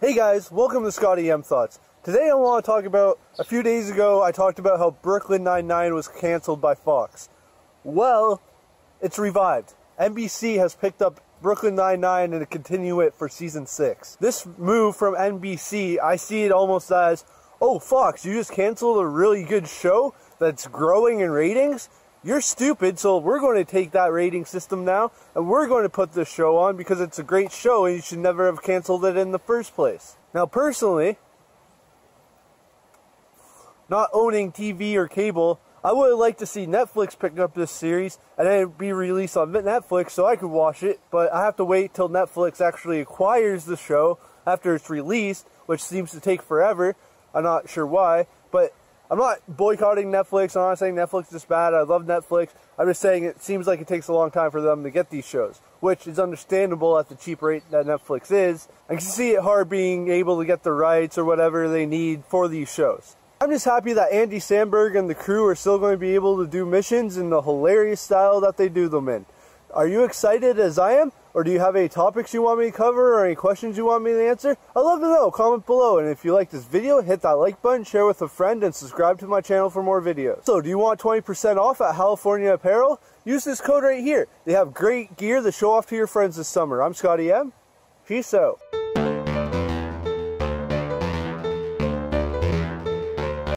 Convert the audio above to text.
Hey guys, welcome to Scotty M Thoughts. Today I want to talk about, a few days ago I talked about how Brooklyn Nine-Nine was cancelled by Fox. Well, it's revived. NBC has picked up Brooklyn Nine-Nine and to continue it for season 6. This move from NBC, I see it almost as, oh Fox, you just canceled a really good show that's growing in ratings? You're stupid, so we're going to take that rating system now and we're going to put this show on because it's a great show and you should never have canceled it in the first place. Now, personally, not owning TV or cable, I would like to see Netflix pick up this series and then be released on Netflix so I could watch it, but I have to wait till Netflix actually acquires the show after it's released, which seems to take forever. I'm not sure why, but I'm not boycotting Netflix. I'm not saying Netflix is bad. I love Netflix. I'm just saying it seems like it takes a long time for them to get these shows, which is understandable at the cheap rate that Netflix is. I can see it hard being able to get the rights or whatever they need for these shows. I'm just happy that Andy Samberg and the crew are still going to be able to do missions in the hilarious style that they do them in. Are you excited as I am? Or do you have any topics you want me to cover or any questions you want me to answer? I'd love to know. Comment below. And if you like this video, hit that like button, share with a friend, and subscribe to my channel for more videos. So, do you want 20% off at Halifornia Apparel? Use this code right here. They have great gear to show off to your friends this summer. I'm Scotty M. Peace out.